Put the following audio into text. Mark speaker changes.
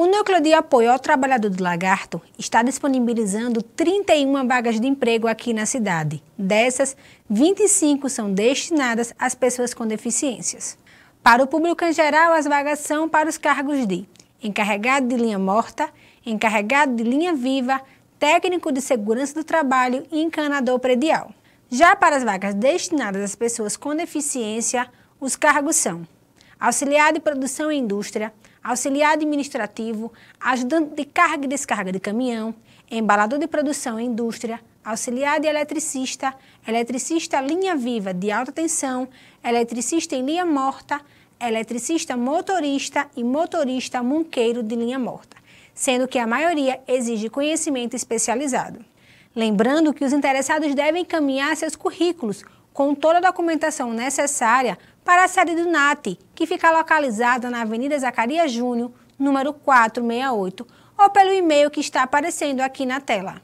Speaker 1: O Núcleo de Apoio ao Trabalhador do Lagarto está disponibilizando 31 vagas de emprego aqui na cidade. Dessas, 25 são destinadas às pessoas com deficiências. Para o público em geral, as vagas são para os cargos de encarregado de linha morta, encarregado de linha viva, técnico de segurança do trabalho e encanador predial. Já para as vagas destinadas às pessoas com deficiência, os cargos são auxiliar de produção e indústria, auxiliar administrativo, ajudante de carga e descarga de caminhão, embalador de produção e indústria, auxiliar de eletricista, eletricista linha viva de alta tensão, eletricista em linha morta, eletricista motorista e motorista munqueiro de linha morta, sendo que a maioria exige conhecimento especializado. Lembrando que os interessados devem encaminhar seus currículos com toda a documentação necessária para a sede do NAT, que fica localizada na Avenida Zacarias Júnior, número 468, ou pelo e-mail que está aparecendo aqui na tela.